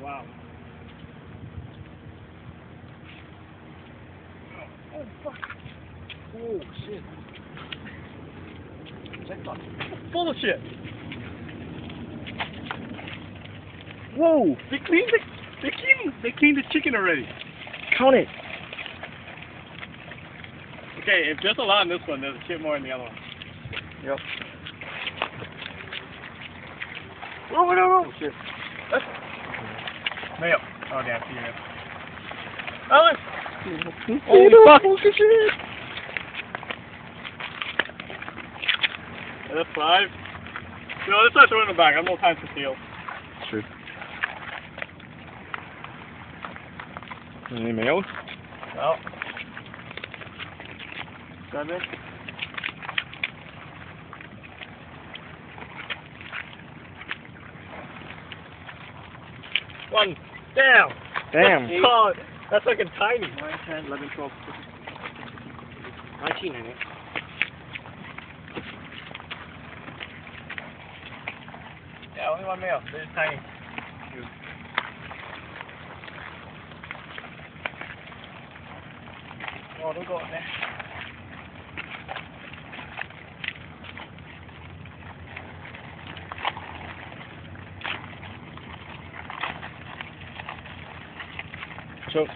Wow. Oh, fuck. Oh, shit. Jackpot. Full of shit. Whoa! They cleaned the, they cleaned, they cleaned the chicken already. Count it. Okay, if there's a lot in this one, there's a shit more in the other one. Yep. Oh, no, no. Oh, shit. That's... Mayo. Oh, damn, see you. Alan! Holy fuck! That's five. You know, let's not throw it in the back. I have no time to steal. True. Anything else? No. Seven. One. Damn. Damn. That's, oh, that's fucking tiny. 9, 10, 11, 12, 19, I think. Yeah, only one male. This is tiny. Oh, don't go in there. So,